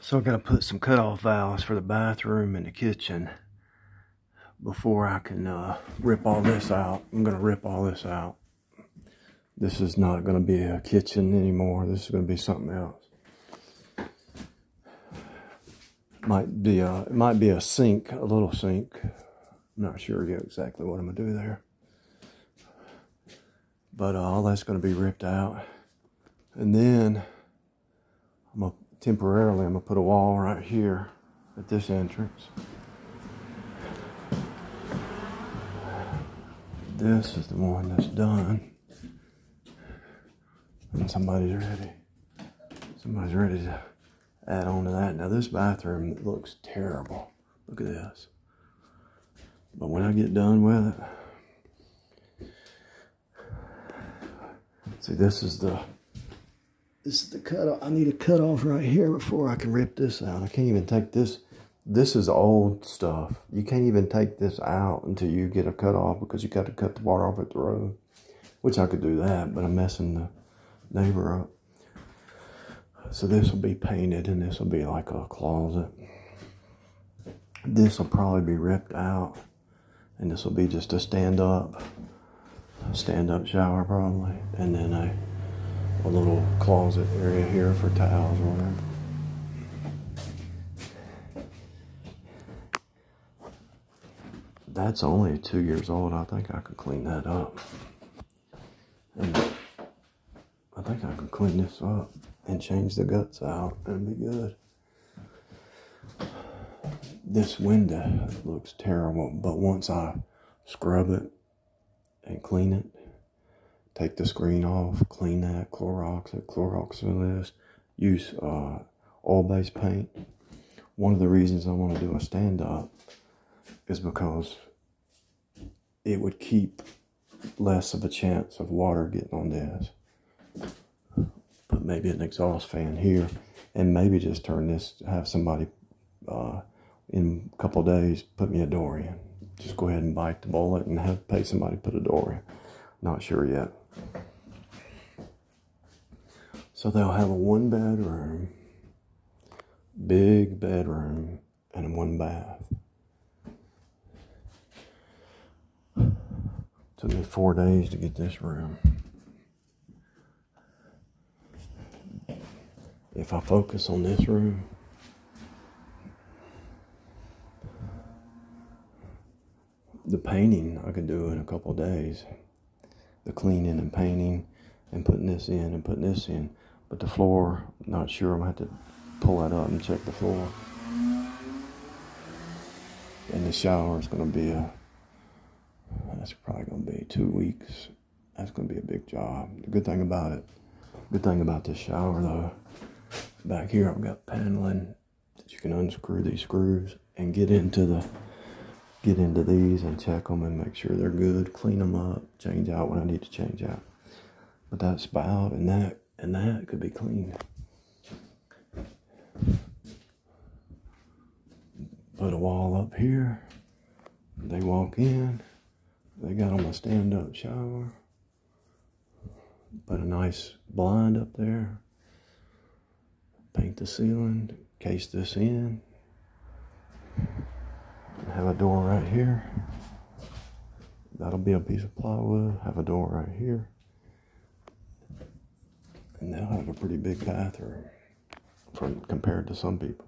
So I gotta put some cutoff valves for the bathroom and the kitchen before I can uh, rip all this out. I'm gonna rip all this out. This is not gonna be a kitchen anymore. This is gonna be something else. Might be a, it might be a sink, a little sink. I'm not sure yet exactly what I'm gonna do there. But uh, all that's gonna be ripped out. And then I'm gonna temporarily, I'm gonna put a wall right here at this entrance. This is the one that's done. And somebody's ready. Somebody's ready to add on to that. Now this bathroom looks terrible. Look at this. But when I get done with it, see this is the this is the cut off. I need a cut off right here before I can rip this out. I can't even take this. This is old stuff. You can't even take this out until you get a cut off because you got to cut the water off at the road. Which I could do that, but I'm messing the neighbor up. So this will be painted and this will be like a closet. This will probably be ripped out and this will be just a stand up, stand up shower probably. And then a, a little closet area here for towels or whatever. That's only two years old. I think I could clean that up. And I think I could clean this up and change the guts out and be good. This window looks terrible, but once I scrub it and clean it, take the screen off, clean that, Clorox it, Clorox this, use uh, oil-based paint. One of the reasons I want to do a stand-up is because it would keep less of a chance of water getting on this put maybe an exhaust fan here and maybe just turn this, have somebody uh, in a couple days put me a door in. Just go ahead and bite the bullet and have pay somebody put a door in. Not sure yet. So they'll have a one bedroom, big bedroom, and one bath. Took me four days to get this room. if I focus on this room, the painting I could do in a couple days. The cleaning and painting and putting this in and putting this in. But the floor, not sure. I'm going to have to pull that up and check the floor. And the shower is going to be a, that's probably going to be two weeks. That's going to be a big job. The good thing about it, good thing about this shower though, back here I've got paneling that you can unscrew these screws and get into the get into these and check them and make sure they're good clean them up change out what I need to change out. But that spout and that and that could be cleaned. put a wall up here. They walk in. They got them a stand-up shower. Put a nice blind up there. Paint the ceiling, case this in, have a door right here. That'll be a piece of plywood. Have a door right here. And they'll have a pretty big bathroom from compared to some people.